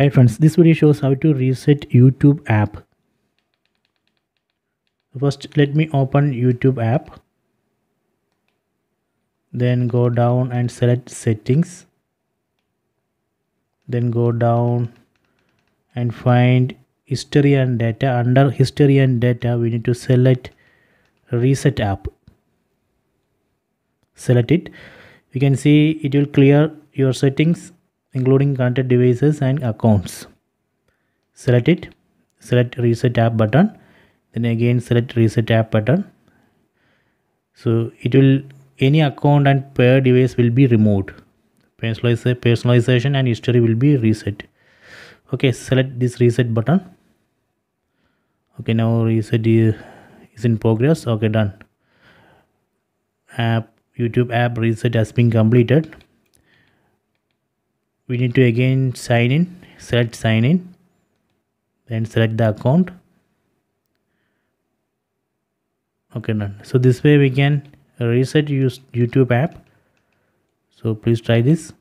Hi friends, this video shows how to reset YouTube app. First, let me open YouTube app. Then go down and select settings. Then go down and find history and data. Under history and data, we need to select reset app. Select it. You can see it will clear your settings including connected devices and accounts. Select it. Select reset app button. Then again select reset app button. So it will any account and pair device will be removed. Personalization and history will be reset. Okay select this reset button. Okay now reset is in progress. Okay done. App youtube app reset has been completed we need to again sign in select sign in then select the account. Okay done. So this way we can reset use youtube app. So please try this